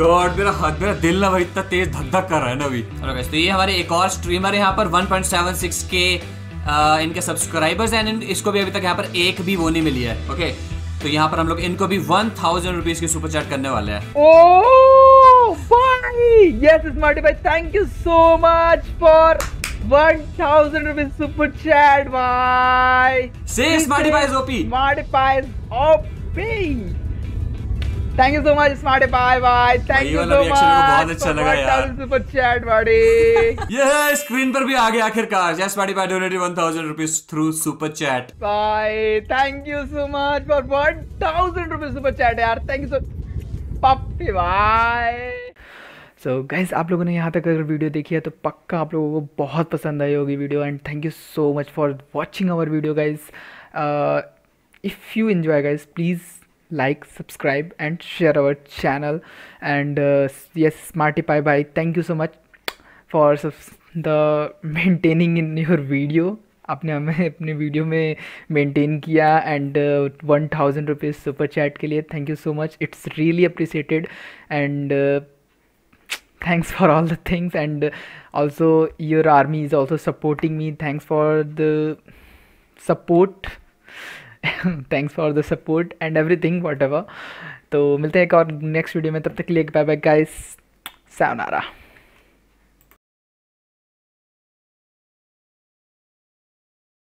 God मेरा हाथ मेरा दिल ना भाई इतना तेज धक धक कर रहा है ना अभी तो ये हमारे एक और स्ट्रीमर है यहाँ पर 1.76 के आ, इनके सब्सक्राइबर्स हैं and इसको भी अभी तक यहाँ पर एक भी वो नहीं मिली है ओके तो यहाँ पर हम लोग इनको भी वन थाउज़ेंड रुपीज़ की सुपर चैट करने वाले हैं Oh! Yes, Smarty Bhai, thank you so much for 1000 rupees super chat, bye! Say Smarty Pie is OP. Smarty Pie is OP! Thank you so much, Smarty Pie, bye! Thank ये मेरे को बहुत अच्छा लगा यार। 1000 super chat, buddy! ये screen पर भी आ गया आखिरकार Jai Spotify donated one thousand rupees through super chat Bye! Thank you so much for 1000 rupees super chat, यार! Thank you so पप्पी bye! सो so, गाइज़ आप लोगों ने यहाँ तक अगर वीडियो देखी है तो पक्का आप लोगों को बहुत पसंद आई होगी video and thank you so much for watching our video guys if you enjoy guys please like subscribe and share our channel and uh, yes smarty pie bye thank you so much for subs- the maintaining in your video आपने हमें अपने video में maintain किया and one thousand rupees super chat के लिए thank you so much it's really appreciated and thanks for all the things and uh, also your army is also supporting me thanks for the support Thanks for the support and everything whatever तो मिलते हैं एक और next video में, तब तक के लिए बाय बाय गाइस सावनारा